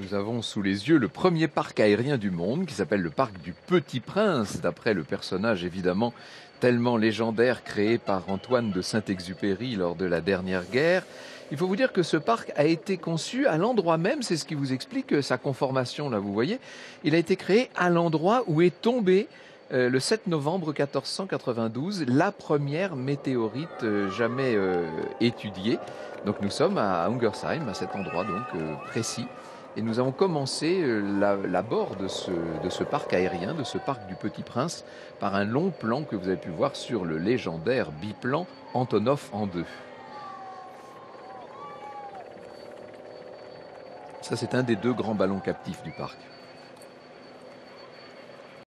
Nous avons sous les yeux le premier parc aérien du monde qui s'appelle le parc du Petit Prince, d'après le personnage évidemment tellement légendaire créé par Antoine de Saint-Exupéry lors de la dernière guerre. Il faut vous dire que ce parc a été conçu à l'endroit même, c'est ce qui vous explique sa conformation, là vous voyez. Il a été créé à l'endroit où est tombé euh, le 7 novembre 1492 la première météorite euh, jamais euh, étudiée. Donc nous sommes à Ungersheim, à cet endroit donc précis. Et nous avons commencé l'abord de ce, de ce parc aérien, de ce parc du Petit Prince, par un long plan que vous avez pu voir sur le légendaire biplan Antonov en deux. Ça, c'est un des deux grands ballons captifs du parc.